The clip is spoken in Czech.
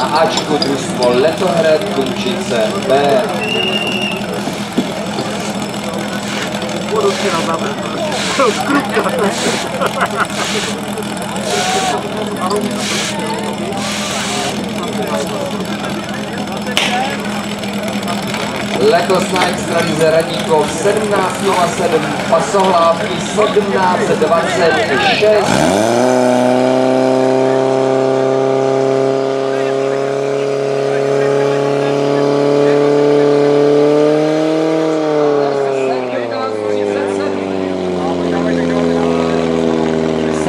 Na Ačku družstvo Letohrad Kunčice B. Budu si. Letos na extralize Radíkov 17.07, pasohlávky 17.26.